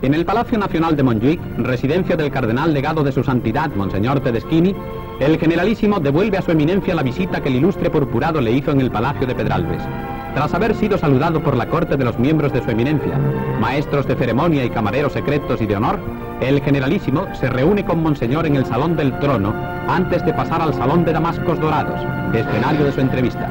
En el Palacio Nacional de Montjuic, residencia del cardenal legado de su santidad, Monseñor Tedeschini, el generalísimo devuelve a su eminencia la visita que el ilustre purpurado le hizo en el Palacio de Pedralbes. Tras haber sido saludado por la corte de los miembros de su eminencia, maestros de ceremonia y camareros secretos y de honor, el generalísimo se reúne con Monseñor en el Salón del Trono antes de pasar al Salón de Damascos Dorados, escenario de su entrevista.